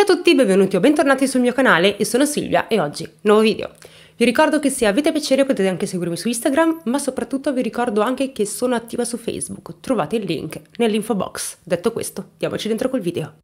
Ciao a tutti, benvenuti o bentornati sul mio canale, io sono Silvia e oggi nuovo video. Vi ricordo che se avete piacere potete anche seguirmi su Instagram, ma soprattutto vi ricordo anche che sono attiva su Facebook, trovate il link nell'info box. Detto questo, andiamoci dentro col video.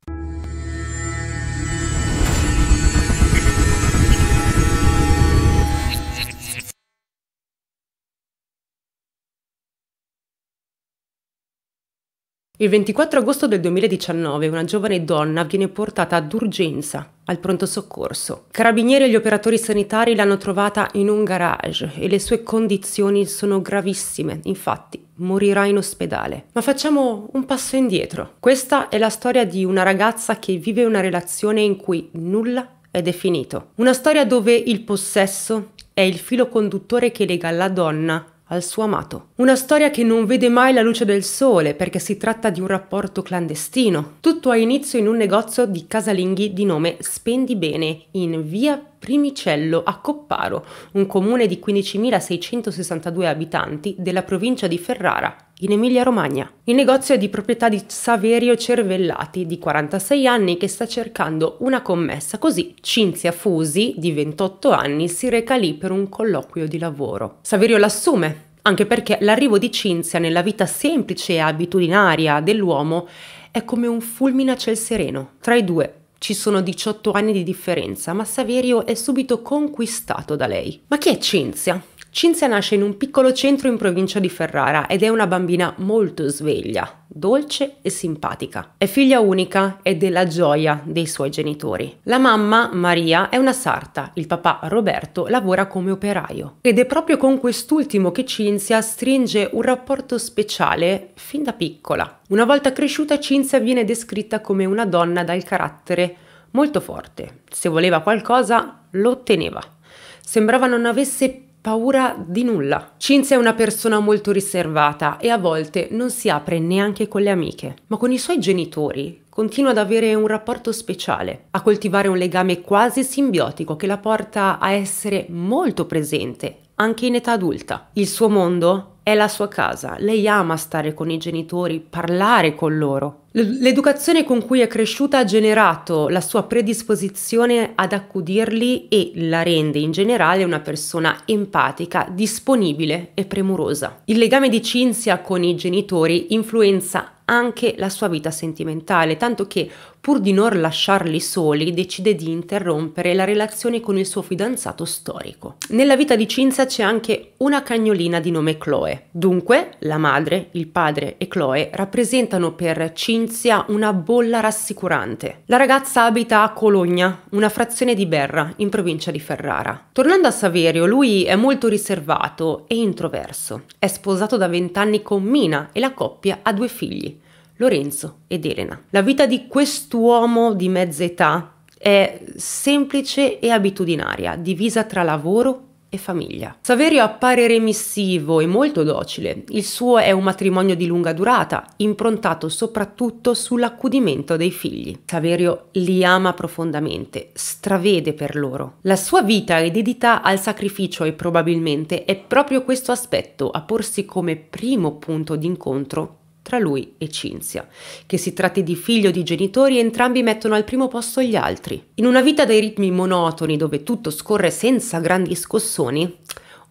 Il 24 agosto del 2019 una giovane donna viene portata d'urgenza al pronto soccorso. Carabinieri e gli operatori sanitari l'hanno trovata in un garage e le sue condizioni sono gravissime, infatti morirà in ospedale. Ma facciamo un passo indietro. Questa è la storia di una ragazza che vive una relazione in cui nulla è definito. Una storia dove il possesso è il filo conduttore che lega la donna al suo amato. Una storia che non vede mai la luce del sole perché si tratta di un rapporto clandestino. Tutto ha inizio in un negozio di casalinghi di nome Spendi Bene in via Primicello a Copparo, un comune di 15.662 abitanti della provincia di Ferrara, in Emilia-Romagna. Il negozio è di proprietà di Saverio Cervellati, di 46 anni, che sta cercando una commessa, così Cinzia Fusi, di 28 anni, si reca lì per un colloquio di lavoro. Saverio l'assume, anche perché l'arrivo di Cinzia nella vita semplice e abitudinaria dell'uomo è come un fulmine a ciel sereno. Tra i due ci sono 18 anni di differenza, ma Saverio è subito conquistato da lei. Ma chi è Cinzia? Cinzia nasce in un piccolo centro in provincia di Ferrara ed è una bambina molto sveglia, dolce e simpatica. È figlia unica ed è la gioia dei suoi genitori. La mamma, Maria, è una sarta, il papà, Roberto, lavora come operaio. Ed è proprio con quest'ultimo che Cinzia stringe un rapporto speciale fin da piccola. Una volta cresciuta, Cinzia viene descritta come una donna dal carattere molto forte. Se voleva qualcosa, lo otteneva. Sembrava non avesse paura di nulla. Cinzia è una persona molto riservata e a volte non si apre neanche con le amiche, ma con i suoi genitori continua ad avere un rapporto speciale, a coltivare un legame quasi simbiotico che la porta a essere molto presente anche in età adulta. Il suo mondo è la sua casa, lei ama stare con i genitori, parlare con loro. L'educazione con cui è cresciuta ha generato la sua predisposizione ad accudirli e la rende in generale una persona empatica, disponibile e premurosa. Il legame di Cinzia con i genitori influenza anche la sua vita sentimentale, tanto che pur di non lasciarli soli decide di interrompere la relazione con il suo fidanzato storico. Nella vita di Cinzia c'è anche una cagnolina di nome Chloe. Dunque, la madre, il padre e Chloe rappresentano per Cinzia una bolla rassicurante. La ragazza abita a Cologna, una frazione di Berra, in provincia di Ferrara. Tornando a Saverio, lui è molto riservato e introverso. È sposato da vent'anni con Mina e la coppia ha due figli. Lorenzo ed Elena. La vita di quest'uomo di mezza età è semplice e abitudinaria, divisa tra lavoro e famiglia. Saverio appare remissivo e molto docile. Il suo è un matrimonio di lunga durata, improntato soprattutto sull'accudimento dei figli. Saverio li ama profondamente, stravede per loro. La sua vita è dedita al sacrificio e probabilmente è proprio questo aspetto a porsi come primo punto d'incontro tra lui e Cinzia. Che si tratti di figlio di genitori, entrambi mettono al primo posto gli altri. In una vita dai ritmi monotoni dove tutto scorre senza grandi scossoni,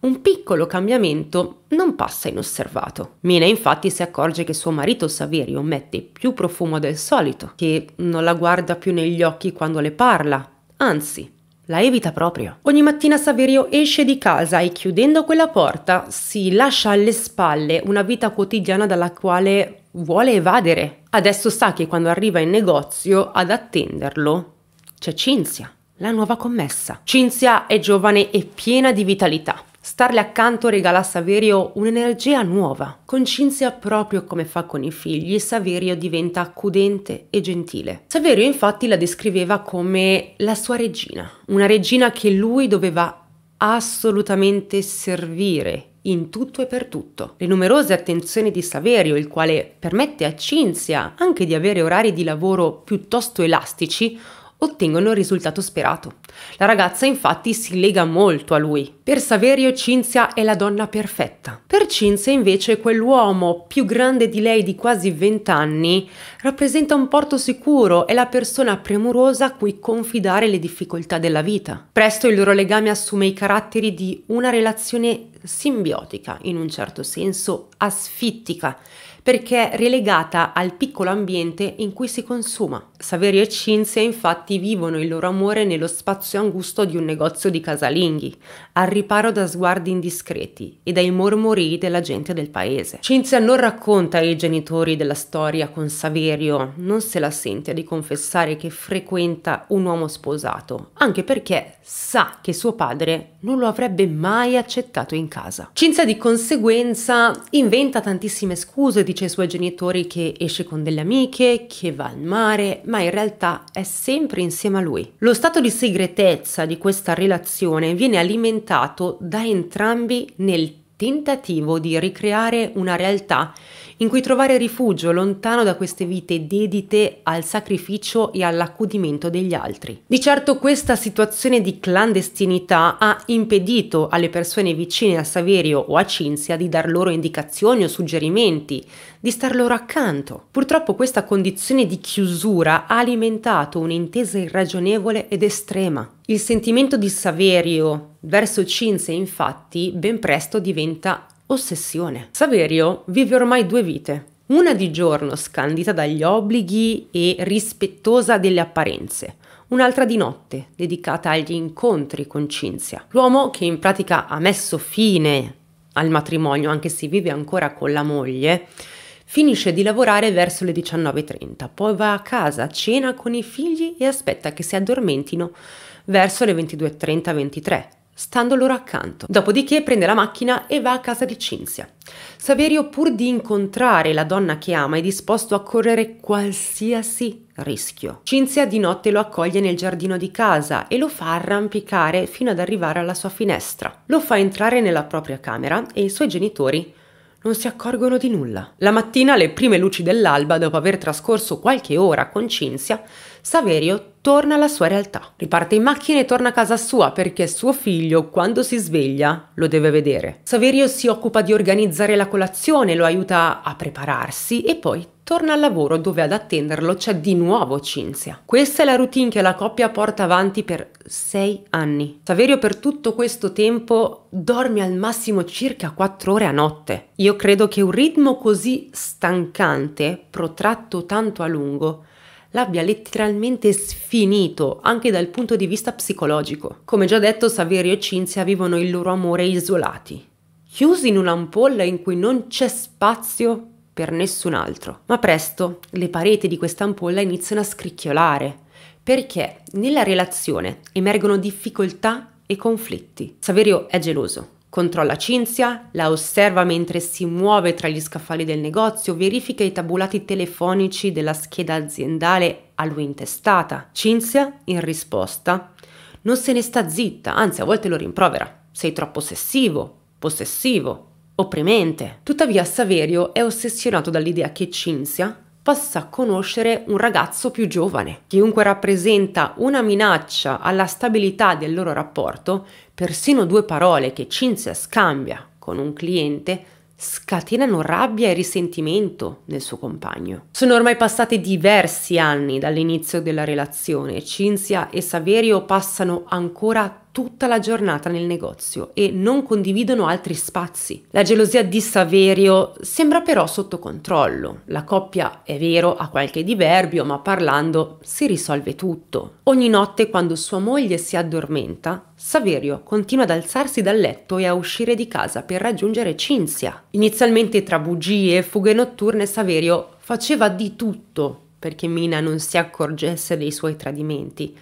un piccolo cambiamento non passa inosservato. Mina infatti si accorge che suo marito Saverio mette più profumo del solito, che non la guarda più negli occhi quando le parla, anzi la evita proprio. Ogni mattina Saverio esce di casa e chiudendo quella porta si lascia alle spalle una vita quotidiana dalla quale vuole evadere. Adesso sa che quando arriva in negozio ad attenderlo c'è Cinzia, la nuova commessa. Cinzia è giovane e piena di vitalità. Starle accanto regala a Saverio un'energia nuova. Con Cinzia, proprio come fa con i figli, Saverio diventa accudente e gentile. Saverio infatti la descriveva come la sua regina, una regina che lui doveva assolutamente servire in tutto e per tutto. Le numerose attenzioni di Saverio, il quale permette a Cinzia anche di avere orari di lavoro piuttosto elastici, ottengono il risultato sperato. La ragazza infatti si lega molto a lui. Per Saverio Cinzia è la donna perfetta. Per Cinzia invece quell'uomo più grande di lei di quasi vent'anni rappresenta un porto sicuro e la persona premurosa a cui confidare le difficoltà della vita. Presto il loro legame assume i caratteri di una relazione simbiotica, in un certo senso asfittica, perché è relegata al piccolo ambiente in cui si consuma. Saverio e Cinzia infatti vivono il loro amore nello spazio angusto di un negozio di casalinghi, al riparo da sguardi indiscreti e dai mormori della gente del paese. Cinzia non racconta ai genitori della storia con Saverio, non se la sente di confessare che frequenta un uomo sposato, anche perché sa che suo padre non lo avrebbe mai accettato in casa. Cinzia di conseguenza inventa tantissime scuse, dice ai suoi genitori che esce con delle amiche, che va al mare, ma in realtà è sempre insieme a lui. Lo stato di segretezza di questa relazione viene alimentato da entrambi nel tentativo di ricreare una realtà in cui trovare rifugio lontano da queste vite dedite al sacrificio e all'accudimento degli altri. Di certo questa situazione di clandestinità ha impedito alle persone vicine a Saverio o a Cinzia di dar loro indicazioni o suggerimenti, di star loro accanto. Purtroppo questa condizione di chiusura ha alimentato un'intesa irragionevole ed estrema. Il sentimento di Saverio verso Cinzia infatti ben presto diventa Ossessione. Saverio vive ormai due vite. Una di giorno scandita dagli obblighi e rispettosa delle apparenze, un'altra di notte dedicata agli incontri con Cinzia. L'uomo che in pratica ha messo fine al matrimonio, anche se vive ancora con la moglie, finisce di lavorare verso le 19.30, poi va a casa, cena con i figli e aspetta che si addormentino verso le 22.30-23 stando loro accanto. Dopodiché prende la macchina e va a casa di Cinzia. Saverio, pur di incontrare la donna che ama, è disposto a correre qualsiasi rischio. Cinzia di notte lo accoglie nel giardino di casa e lo fa arrampicare fino ad arrivare alla sua finestra. Lo fa entrare nella propria camera e i suoi genitori non si accorgono di nulla. La mattina, alle prime luci dell'alba, dopo aver trascorso qualche ora con Cinzia, Saverio torna alla sua realtà. Riparte in macchina e torna a casa sua perché suo figlio, quando si sveglia, lo deve vedere. Saverio si occupa di organizzare la colazione, lo aiuta a prepararsi e poi torna al lavoro dove ad attenderlo c'è di nuovo Cinzia. Questa è la routine che la coppia porta avanti per sei anni. Saverio per tutto questo tempo dorme al massimo circa quattro ore a notte. Io credo che un ritmo così stancante, protratto tanto a lungo, l'abbia letteralmente sfinito anche dal punto di vista psicologico. Come già detto, Saverio e Cinzia vivono il loro amore isolati, chiusi in un'ampolla in cui non c'è spazio per nessun altro. Ma presto le pareti di questa ampolla iniziano a scricchiolare, perché nella relazione emergono difficoltà e conflitti. Saverio è geloso, Controlla Cinzia, la osserva mentre si muove tra gli scaffali del negozio, verifica i tabulati telefonici della scheda aziendale a lui intestata. Cinzia, in risposta, non se ne sta zitta, anzi a volte lo rimprovera. Sei troppo ossessivo, possessivo, opprimente. Tuttavia Saverio è ossessionato dall'idea che Cinzia possa conoscere un ragazzo più giovane. Chiunque rappresenta una minaccia alla stabilità del loro rapporto, persino due parole che Cinzia scambia con un cliente, scatenano rabbia e risentimento nel suo compagno. Sono ormai passati diversi anni dall'inizio della relazione. Cinzia e Saverio passano ancora tutta la giornata nel negozio e non condividono altri spazi. La gelosia di Saverio sembra però sotto controllo. La coppia, è vero, ha qualche diverbio, ma parlando si risolve tutto. Ogni notte quando sua moglie si addormenta, Saverio continua ad alzarsi dal letto e a uscire di casa per raggiungere Cinzia. Inizialmente tra bugie e fughe notturne Saverio faceva di tutto perché Mina non si accorgesse dei suoi tradimenti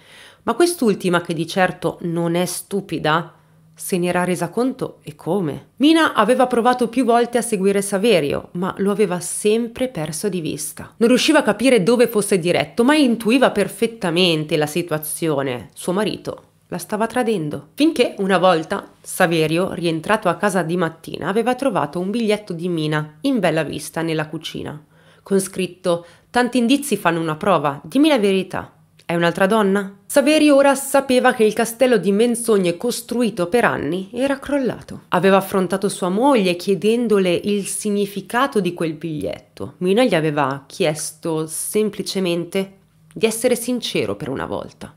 ma quest'ultima, che di certo non è stupida, se ne era resa conto e come. Mina aveva provato più volte a seguire Saverio, ma lo aveva sempre perso di vista. Non riusciva a capire dove fosse diretto, ma intuiva perfettamente la situazione. Suo marito la stava tradendo. Finché una volta Saverio, rientrato a casa di mattina, aveva trovato un biglietto di Mina in bella vista nella cucina, con scritto Tanti indizi fanno una prova, dimmi la verità. È un'altra donna? Saverio ora sapeva che il castello di menzogne costruito per anni era crollato. Aveva affrontato sua moglie chiedendole il significato di quel biglietto. Mina gli aveva chiesto semplicemente di essere sincero per una volta,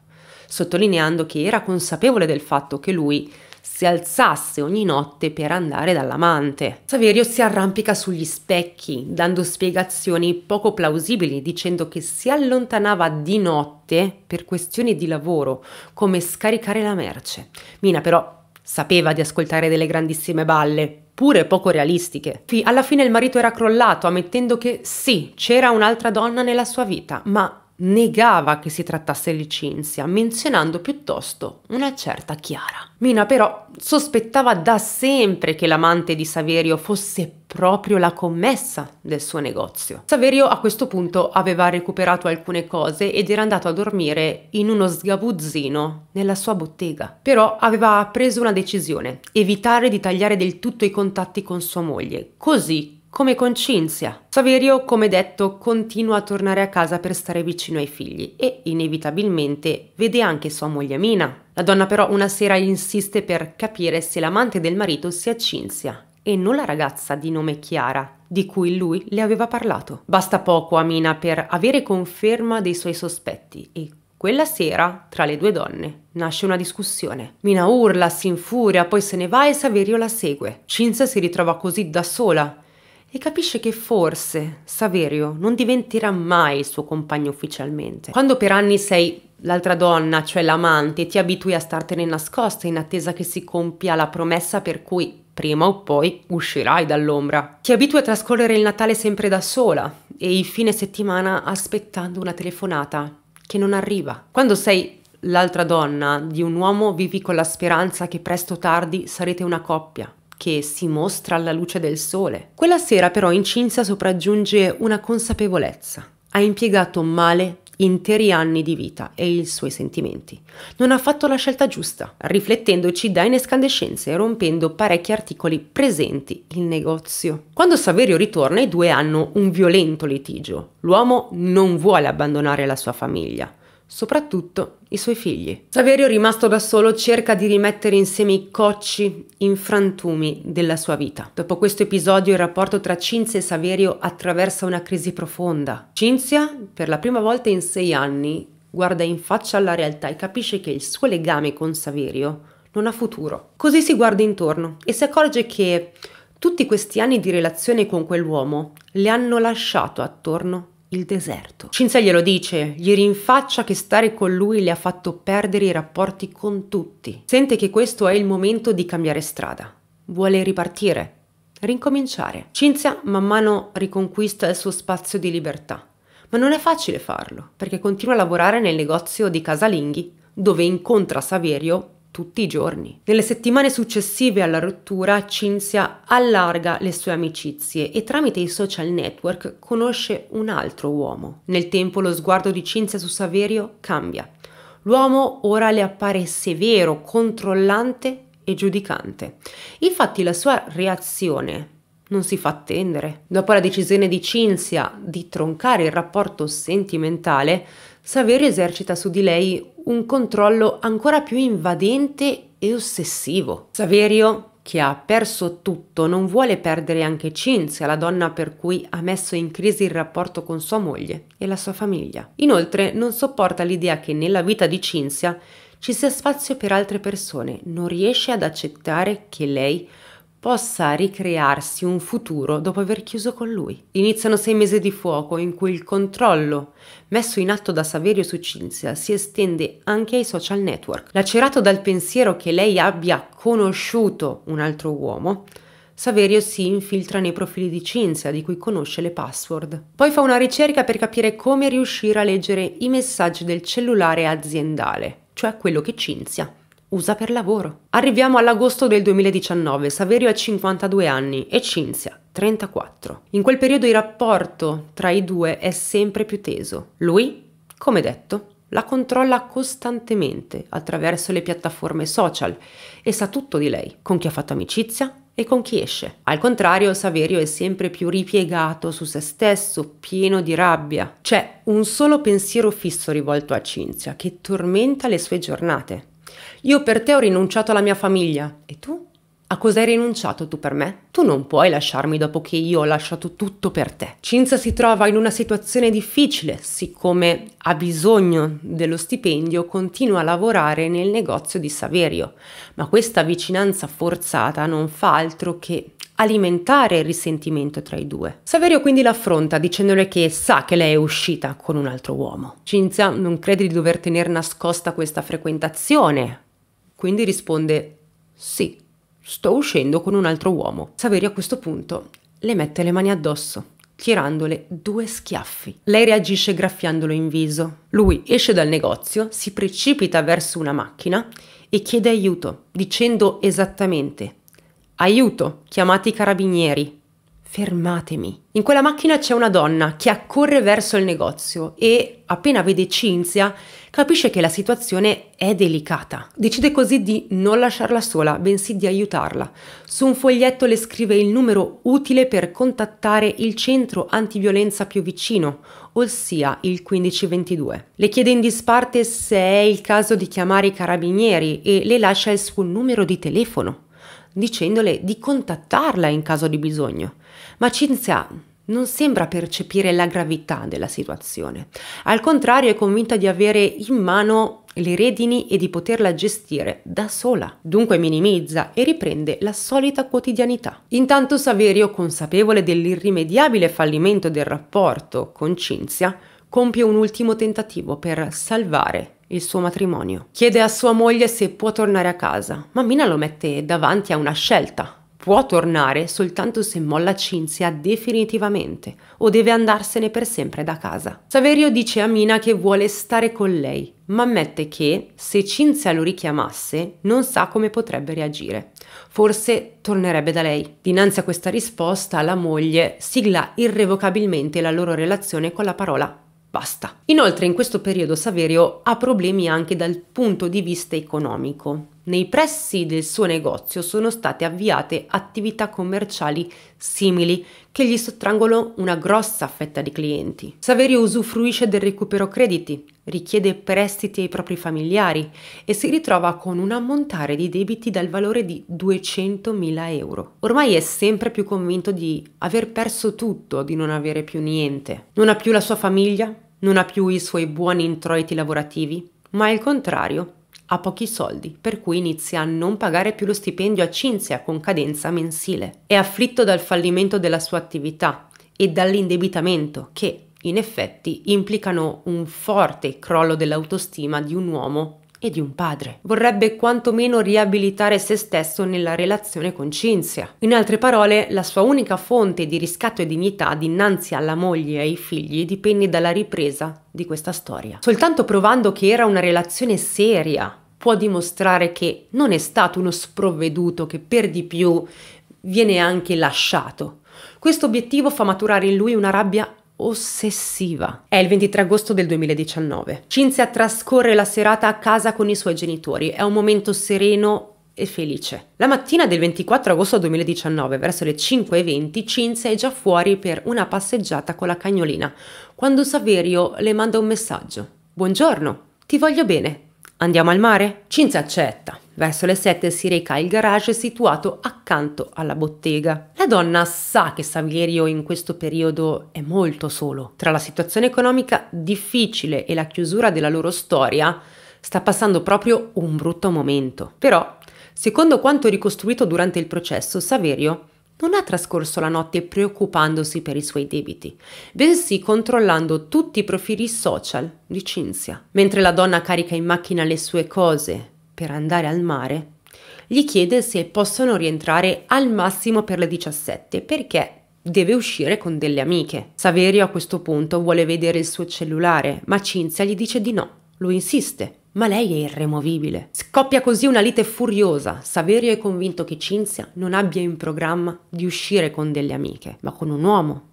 sottolineando che era consapevole del fatto che lui si alzasse ogni notte per andare dall'amante. Saverio si arrampica sugli specchi, dando spiegazioni poco plausibili, dicendo che si allontanava di notte per questioni di lavoro, come scaricare la merce. Mina però sapeva di ascoltare delle grandissime balle, pure poco realistiche. Alla fine il marito era crollato, ammettendo che sì, c'era un'altra donna nella sua vita, ma negava che si trattasse di Cinzia, menzionando piuttosto una certa Chiara. Mina però sospettava da sempre che l'amante di Saverio fosse proprio la commessa del suo negozio. Saverio a questo punto aveva recuperato alcune cose ed era andato a dormire in uno sgabuzzino nella sua bottega. Però aveva preso una decisione, evitare di tagliare del tutto i contatti con sua moglie, così come con Cinzia. Saverio, come detto, continua a tornare a casa per stare vicino ai figli e inevitabilmente vede anche sua moglie Mina. La donna però una sera insiste per capire se l'amante del marito sia Cinzia e non la ragazza di nome Chiara, di cui lui le aveva parlato. Basta poco a Mina per avere conferma dei suoi sospetti e quella sera, tra le due donne, nasce una discussione. Mina urla, si infuria, poi se ne va e Saverio la segue. Cinzia si ritrova così da sola e capisce che forse Saverio non diventerà mai il suo compagno ufficialmente. Quando per anni sei l'altra donna, cioè l'amante, ti abitui a startene nascosta in attesa che si compia la promessa per cui prima o poi uscirai dall'ombra. Ti abitui a trascorrere il Natale sempre da sola e il fine settimana aspettando una telefonata che non arriva. Quando sei l'altra donna di un uomo vivi con la speranza che presto o tardi sarete una coppia che si mostra alla luce del sole. Quella sera però in Cinzia sopraggiunge una consapevolezza. Ha impiegato male interi anni di vita e i suoi sentimenti. Non ha fatto la scelta giusta, riflettendoci da inescandescenze e rompendo parecchi articoli presenti in negozio. Quando Saverio ritorna, i due hanno un violento litigio. L'uomo non vuole abbandonare la sua famiglia soprattutto i suoi figli. Saverio, rimasto da solo, cerca di rimettere insieme i cocci in frantumi della sua vita. Dopo questo episodio il rapporto tra Cinzia e Saverio attraversa una crisi profonda. Cinzia, per la prima volta in sei anni, guarda in faccia alla realtà e capisce che il suo legame con Saverio non ha futuro. Così si guarda intorno e si accorge che tutti questi anni di relazione con quell'uomo le hanno lasciato attorno il deserto. Cinzia glielo dice, gli rinfaccia che stare con lui le ha fatto perdere i rapporti con tutti. Sente che questo è il momento di cambiare strada. Vuole ripartire, rincominciare. Cinzia man mano riconquista il suo spazio di libertà. Ma non è facile farlo, perché continua a lavorare nel negozio di casalinghi, dove incontra Saverio tutti i giorni. Nelle settimane successive alla rottura, Cinzia allarga le sue amicizie e tramite i social network conosce un altro uomo. Nel tempo lo sguardo di Cinzia su Saverio cambia. L'uomo ora le appare severo, controllante e giudicante. Infatti la sua reazione non si fa attendere. Dopo la decisione di Cinzia di troncare il rapporto sentimentale, Saverio esercita su di lei un controllo ancora più invadente e ossessivo. Saverio, che ha perso tutto, non vuole perdere anche Cinzia, la donna per cui ha messo in crisi il rapporto con sua moglie e la sua famiglia. Inoltre non sopporta l'idea che nella vita di Cinzia ci sia spazio per altre persone, non riesce ad accettare che lei possa ricrearsi un futuro dopo aver chiuso con lui. Iniziano sei mesi di fuoco in cui il controllo messo in atto da Saverio su Cinzia si estende anche ai social network. Lacerato dal pensiero che lei abbia conosciuto un altro uomo, Saverio si infiltra nei profili di Cinzia, di cui conosce le password. Poi fa una ricerca per capire come riuscire a leggere i messaggi del cellulare aziendale, cioè quello che Cinzia usa per lavoro. Arriviamo all'agosto del 2019, Saverio ha 52 anni e Cinzia 34. In quel periodo il rapporto tra i due è sempre più teso. Lui, come detto, la controlla costantemente attraverso le piattaforme social e sa tutto di lei, con chi ha fatto amicizia e con chi esce. Al contrario, Saverio è sempre più ripiegato su se stesso, pieno di rabbia. C'è un solo pensiero fisso rivolto a Cinzia che tormenta le sue giornate. Io per te ho rinunciato alla mia famiglia. E tu? A cosa hai rinunciato tu per me? Tu non puoi lasciarmi dopo che io ho lasciato tutto per te. Cinzia si trova in una situazione difficile, siccome ha bisogno dello stipendio, continua a lavorare nel negozio di Saverio, ma questa vicinanza forzata non fa altro che alimentare il risentimento tra i due. Saverio quindi l'affronta dicendole che sa che lei è uscita con un altro uomo. Cinzia non crede di dover tenere nascosta questa frequentazione, quindi risponde sì Sto uscendo con un altro uomo. Saverio a questo punto le mette le mani addosso, tirandole due schiaffi. Lei reagisce graffiandolo in viso. Lui esce dal negozio, si precipita verso una macchina e chiede aiuto, dicendo esattamente Aiuto, chiamate i carabinieri. Fermatemi. In quella macchina c'è una donna che accorre verso il negozio e, appena vede Cinzia, capisce che la situazione è delicata. Decide così di non lasciarla sola, bensì di aiutarla. Su un foglietto le scrive il numero utile per contattare il centro antiviolenza più vicino, ossia il 1522. Le chiede in disparte se è il caso di chiamare i carabinieri e le lascia il suo numero di telefono, dicendole di contattarla in caso di bisogno. Ma Cinzia non sembra percepire la gravità della situazione. Al contrario, è convinta di avere in mano le redini e di poterla gestire da sola. Dunque minimizza e riprende la solita quotidianità. Intanto Saverio, consapevole dell'irrimediabile fallimento del rapporto con Cinzia, compie un ultimo tentativo per salvare il suo matrimonio. Chiede a sua moglie se può tornare a casa, ma Mina lo mette davanti a una scelta può tornare soltanto se molla Cinzia definitivamente o deve andarsene per sempre da casa. Saverio dice a Mina che vuole stare con lei, ma ammette che se Cinzia lo richiamasse non sa come potrebbe reagire. Forse tornerebbe da lei. Dinanzi a questa risposta la moglie sigla irrevocabilmente la loro relazione con la parola Basta. Inoltre in questo periodo Saverio ha problemi anche dal punto di vista economico. Nei pressi del suo negozio sono state avviate attività commerciali simili che gli sottraggono una grossa fetta di clienti. Saverio usufruisce del recupero crediti, richiede prestiti ai propri familiari e si ritrova con un ammontare di debiti dal valore di 200.000 euro. Ormai è sempre più convinto di aver perso tutto, di non avere più niente. Non ha più la sua famiglia, non ha più i suoi buoni introiti lavorativi, ma al contrario ha pochi soldi, per cui inizia a non pagare più lo stipendio a Cinzia con cadenza mensile. È afflitto dal fallimento della sua attività e dall'indebitamento che, in effetti, implicano un forte crollo dell'autostima di un uomo e di un padre. Vorrebbe quantomeno riabilitare se stesso nella relazione con Cinzia. In altre parole, la sua unica fonte di riscatto e dignità dinanzi alla moglie e ai figli dipende dalla ripresa di questa storia. Soltanto provando che era una relazione seria può dimostrare che non è stato uno sprovveduto che per di più viene anche lasciato. Questo obiettivo fa maturare in lui una rabbia ossessiva. È il 23 agosto del 2019. Cinzia trascorre la serata a casa con i suoi genitori. È un momento sereno e felice. La mattina del 24 agosto 2019, verso le 5.20, Cinzia è già fuori per una passeggiata con la cagnolina, quando Saverio le manda un messaggio. Buongiorno, ti voglio bene. Andiamo al mare? Cinzia accetta. Verso le sette si reca il garage situato accanto alla bottega. La donna sa che Saverio in questo periodo è molto solo. Tra la situazione economica difficile e la chiusura della loro storia, sta passando proprio un brutto momento. Però, secondo quanto ricostruito durante il processo, Saverio non ha trascorso la notte preoccupandosi per i suoi debiti, bensì controllando tutti i profili social di Cinzia. Mentre la donna carica in macchina le sue cose per andare al mare, gli chiede se possono rientrare al massimo per le 17 perché deve uscire con delle amiche. Saverio a questo punto vuole vedere il suo cellulare, ma Cinzia gli dice di no. Lui insiste, ma lei è irremovibile. Scoppia così una lite furiosa. Saverio è convinto che Cinzia non abbia in programma di uscire con delle amiche, ma con un uomo.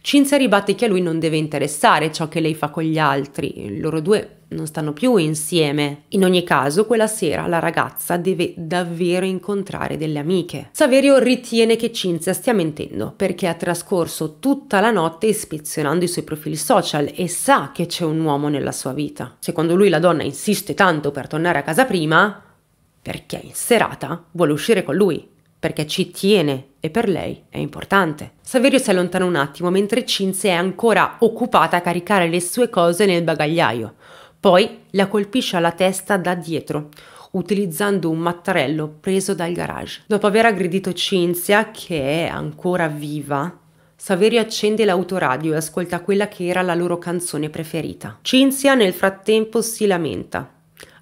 Cinzia ribatte che a lui non deve interessare ciò che lei fa con gli altri, loro due non stanno più insieme. In ogni caso, quella sera la ragazza deve davvero incontrare delle amiche. Saverio ritiene che Cinzia stia mentendo perché ha trascorso tutta la notte ispezionando i suoi profili social e sa che c'è un uomo nella sua vita. Secondo lui la donna insiste tanto per tornare a casa prima perché in serata vuole uscire con lui perché ci tiene e per lei è importante. Saverio si allontana un attimo mentre Cinzia è ancora occupata a caricare le sue cose nel bagagliaio. Poi la colpisce alla testa da dietro, utilizzando un mattarello preso dal garage. Dopo aver aggredito Cinzia, che è ancora viva, Saverio accende l'autoradio e ascolta quella che era la loro canzone preferita. Cinzia nel frattempo si lamenta.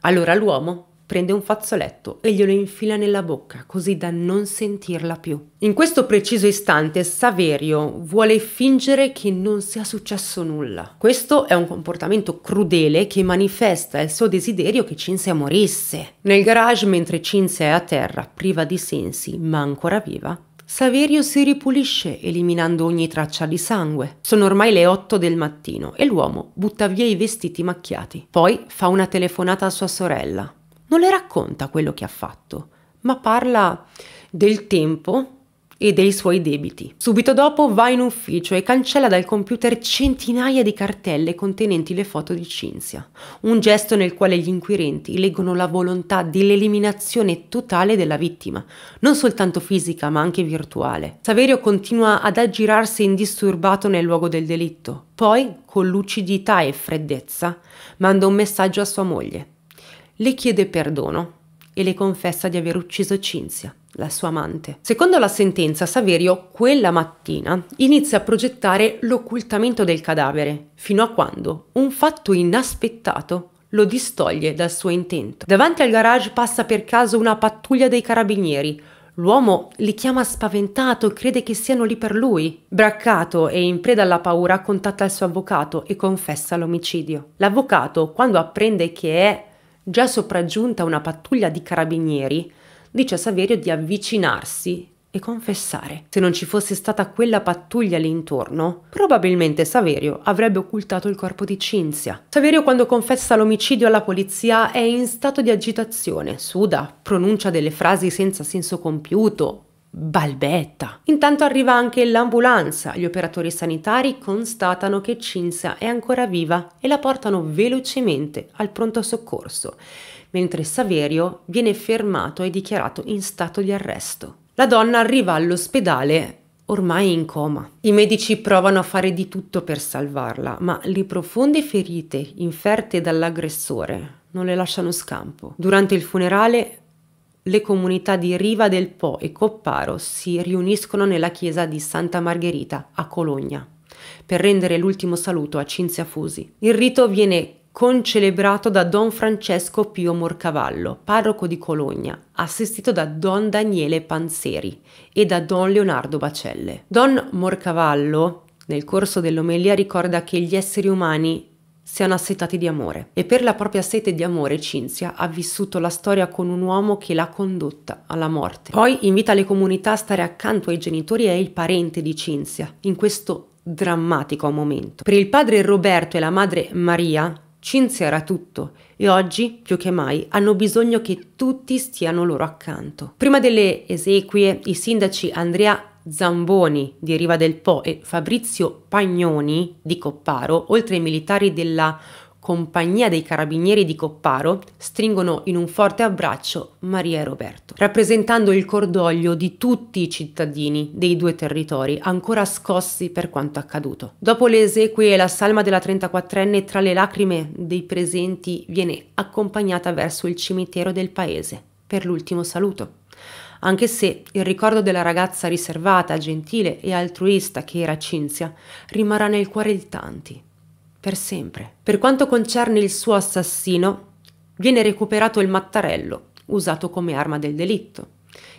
Allora l'uomo prende un fazzoletto e glielo infila nella bocca, così da non sentirla più. In questo preciso istante Saverio vuole fingere che non sia successo nulla. Questo è un comportamento crudele che manifesta il suo desiderio che Cinzia morisse. Nel garage, mentre Cinzia è a terra, priva di sensi, ma ancora viva, Saverio si ripulisce eliminando ogni traccia di sangue. Sono ormai le 8 del mattino e l'uomo butta via i vestiti macchiati. Poi fa una telefonata a sua sorella. Non le racconta quello che ha fatto, ma parla del tempo e dei suoi debiti. Subito dopo va in ufficio e cancella dal computer centinaia di cartelle contenenti le foto di Cinzia, un gesto nel quale gli inquirenti leggono la volontà dell'eliminazione totale della vittima, non soltanto fisica ma anche virtuale. Saverio continua ad aggirarsi indisturbato nel luogo del delitto, poi, con lucidità e freddezza, manda un messaggio a sua moglie le chiede perdono e le confessa di aver ucciso Cinzia, la sua amante. Secondo la sentenza, Saverio quella mattina inizia a progettare l'occultamento del cadavere, fino a quando un fatto inaspettato lo distoglie dal suo intento. Davanti al garage passa per caso una pattuglia dei carabinieri. L'uomo li chiama spaventato e crede che siano lì per lui. Braccato e in preda alla paura contatta il suo avvocato e confessa l'omicidio. L'avvocato, quando apprende che è già sopraggiunta una pattuglia di carabinieri, dice a Saverio di avvicinarsi e confessare. Se non ci fosse stata quella pattuglia lì intorno, probabilmente Saverio avrebbe occultato il corpo di Cinzia. Saverio quando confessa l'omicidio alla polizia è in stato di agitazione, suda, pronuncia delle frasi senza senso compiuto, balbetta. Intanto arriva anche l'ambulanza. Gli operatori sanitari constatano che Cinzia è ancora viva e la portano velocemente al pronto soccorso, mentre Saverio viene fermato e dichiarato in stato di arresto. La donna arriva all'ospedale ormai in coma. I medici provano a fare di tutto per salvarla, ma le profonde ferite inferte dall'aggressore non le lasciano scampo. Durante il funerale le comunità di Riva del Po e Copparo si riuniscono nella chiesa di Santa Margherita a Cologna per rendere l'ultimo saluto a Cinzia Fusi. Il rito viene concelebrato da Don Francesco Pio Morcavallo, parroco di Cologna, assistito da Don Daniele Panzeri e da Don Leonardo Bacelle. Don Morcavallo, nel corso dell'omelia, ricorda che gli esseri umani siano assetati di amore. E per la propria sete di amore Cinzia ha vissuto la storia con un uomo che l'ha condotta alla morte. Poi invita le comunità a stare accanto ai genitori e ai parenti di Cinzia in questo drammatico momento. Per il padre Roberto e la madre Maria, Cinzia era tutto e oggi, più che mai, hanno bisogno che tutti stiano loro accanto. Prima delle esequie, i sindaci Andrea Zamboni di Riva del Po e Fabrizio Pagnoni di Copparo, oltre ai militari della Compagnia dei Carabinieri di Copparo, stringono in un forte abbraccio Maria e Roberto, rappresentando il cordoglio di tutti i cittadini dei due territori, ancora scossi per quanto accaduto. Dopo le esequie, la salma della 34enne tra le lacrime dei presenti viene accompagnata verso il cimitero del paese per l'ultimo saluto anche se il ricordo della ragazza riservata, gentile e altruista che era Cinzia rimarrà nel cuore di tanti, per sempre. Per quanto concerne il suo assassino, viene recuperato il mattarello, usato come arma del delitto,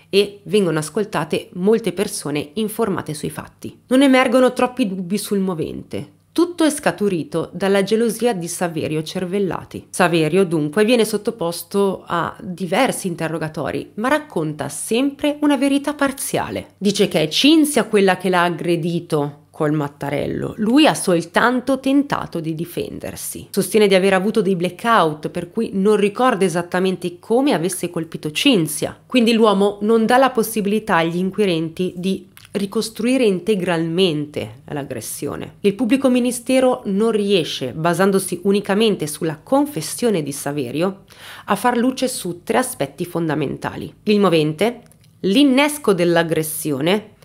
e vengono ascoltate molte persone informate sui fatti. Non emergono troppi dubbi sul movente, tutto è scaturito dalla gelosia di Saverio Cervellati. Saverio dunque viene sottoposto a diversi interrogatori, ma racconta sempre una verità parziale. Dice che è Cinzia quella che l'ha aggredito col Mattarello. Lui ha soltanto tentato di difendersi. Sostiene di aver avuto dei blackout, per cui non ricorda esattamente come avesse colpito Cinzia. Quindi l'uomo non dà la possibilità agli inquirenti di ricostruire integralmente l'aggressione. Il pubblico ministero non riesce, basandosi unicamente sulla confessione di Saverio, a far luce su tre aspetti fondamentali. Il movente, l'innesco dell'aggressione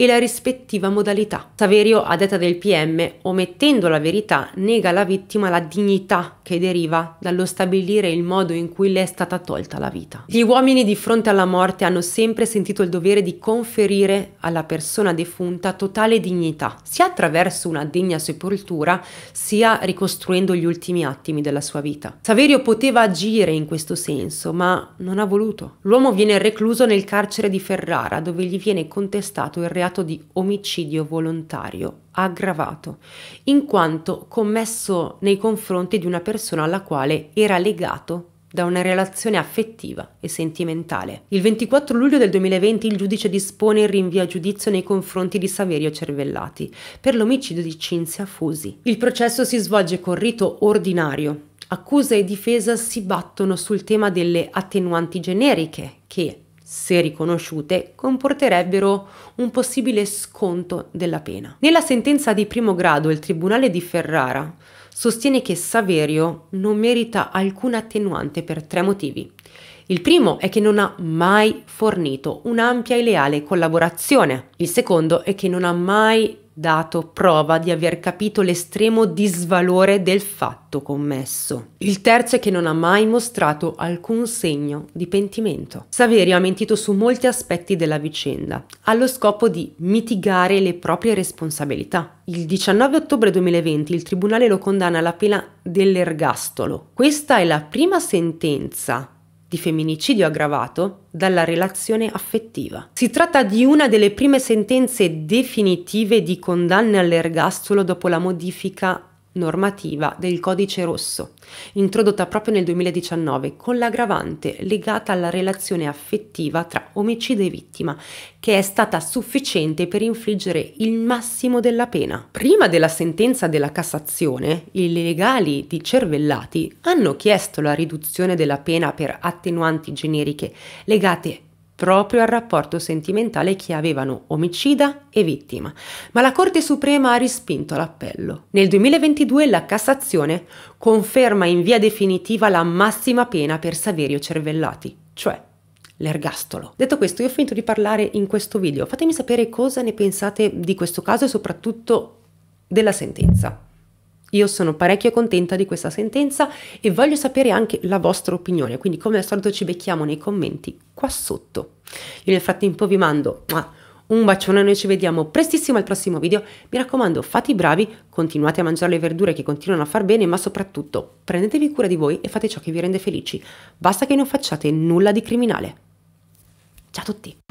e la rispettiva modalità. Saverio, a detta del PM, omettendo la verità, nega alla vittima la dignità che deriva dallo stabilire il modo in cui le è stata tolta la vita. Gli uomini di fronte alla morte hanno sempre sentito il dovere di conferire alla persona defunta totale dignità, sia attraverso una degna sepoltura, sia ricostruendo gli ultimi attimi della sua vita. Saverio poteva agire in questo senso, ma non ha voluto. L'uomo viene recluso nel carcere di Ferrara, dove gli viene contestato il reato reato di omicidio volontario aggravato, in quanto commesso nei confronti di una persona alla quale era legato da una relazione affettiva e sentimentale. Il 24 luglio del 2020 il giudice dispone il rinvio a giudizio nei confronti di Saverio Cervellati per l'omicidio di Cinzia Fusi. Il processo si svolge con rito ordinario. Accusa e difesa si battono sul tema delle attenuanti generiche che se riconosciute, comporterebbero un possibile sconto della pena. Nella sentenza di primo grado il Tribunale di Ferrara sostiene che Saverio non merita alcuna attenuante per tre motivi. Il primo è che non ha mai fornito un'ampia e leale collaborazione. Il secondo è che non ha mai dato prova di aver capito l'estremo disvalore del fatto commesso. Il terzo è che non ha mai mostrato alcun segno di pentimento. Saverio ha mentito su molti aspetti della vicenda, allo scopo di mitigare le proprie responsabilità. Il 19 ottobre 2020 il tribunale lo condanna alla pena dell'ergastolo. Questa è la prima sentenza di femminicidio aggravato dalla relazione affettiva. Si tratta di una delle prime sentenze definitive di condanne all'ergastolo dopo la modifica normativa del codice rosso, introdotta proprio nel 2019 con l'aggravante legata alla relazione affettiva tra omicidio e vittima, che è stata sufficiente per infliggere il massimo della pena. Prima della sentenza della Cassazione, i legali di Cervellati hanno chiesto la riduzione della pena per attenuanti generiche legate proprio al rapporto sentimentale che avevano omicida e vittima, ma la Corte Suprema ha respinto l'appello. Nel 2022 la Cassazione conferma in via definitiva la massima pena per Saverio Cervellati, cioè l'ergastolo. Detto questo, io ho finito di parlare in questo video. Fatemi sapere cosa ne pensate di questo caso e soprattutto della sentenza. Io sono parecchio contenta di questa sentenza e voglio sapere anche la vostra opinione, quindi come al solito ci becchiamo nei commenti qua sotto. Io nel frattempo vi mando un bacione, noi ci vediamo prestissimo al prossimo video. Mi raccomando, fate i bravi, continuate a mangiare le verdure che continuano a far bene, ma soprattutto prendetevi cura di voi e fate ciò che vi rende felici. Basta che non facciate nulla di criminale. Ciao a tutti!